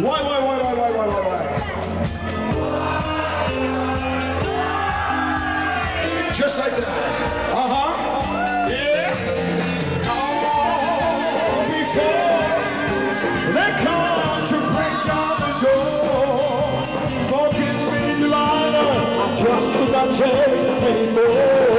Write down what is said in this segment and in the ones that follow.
Why, why, why, why, why, why, why, why? Just like that. Uh-huh. Yeah. Oh, before they come to break down the door. Me, just anymore.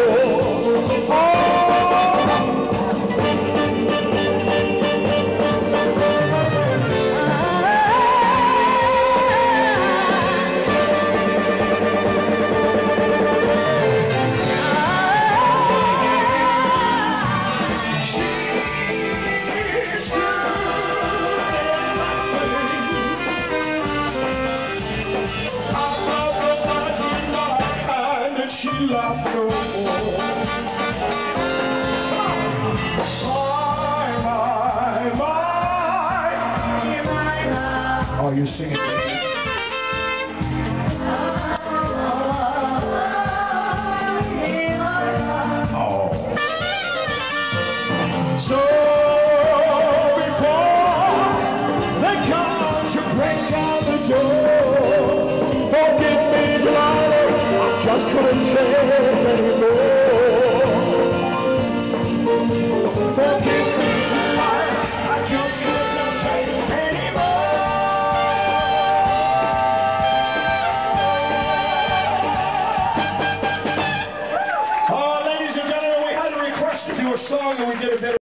She laughed no more. My, my, my. Are you singing? Oh. Break down the door, couldn't take anymore. I just couldn't anymore. Oh, ladies and gentlemen, we had a request to do a song and we did a better.